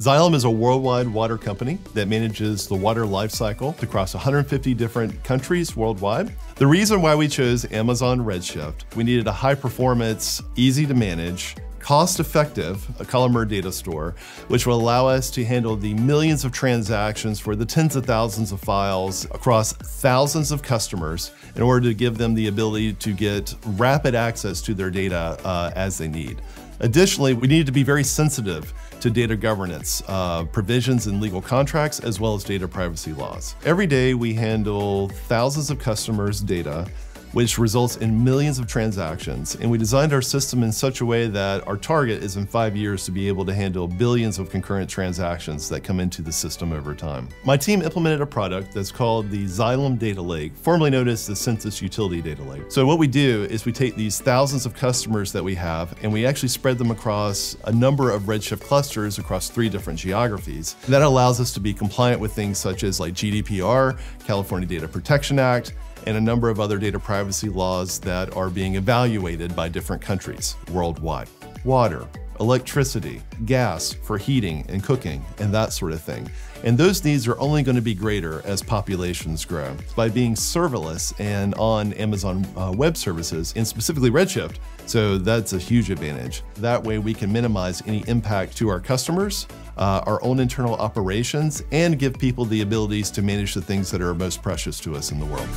Xylem is a worldwide water company that manages the water life cycle across 150 different countries worldwide. The reason why we chose Amazon Redshift, we needed a high performance, easy to manage, cost-effective a columnar data store, which will allow us to handle the millions of transactions for the tens of thousands of files across thousands of customers in order to give them the ability to get rapid access to their data uh, as they need. Additionally, we need to be very sensitive to data governance, uh, provisions in legal contracts, as well as data privacy laws. Every day we handle thousands of customers' data which results in millions of transactions. And we designed our system in such a way that our target is in five years to be able to handle billions of concurrent transactions that come into the system over time. My team implemented a product that's called the Xylem Data Lake, formerly known as the Sensus Utility Data Lake. So what we do is we take these thousands of customers that we have and we actually spread them across a number of Redshift clusters across three different geographies. That allows us to be compliant with things such as like GDPR, California Data Protection Act, and a number of other data privacy laws that are being evaluated by different countries worldwide. Water, electricity, gas for heating and cooking, and that sort of thing. And those needs are only going to be greater as populations grow. By being serverless and on Amazon uh, Web Services, and specifically Redshift, so that's a huge advantage. That way we can minimize any impact to our customers, uh, our own internal operations, and give people the abilities to manage the things that are most precious to us in the world.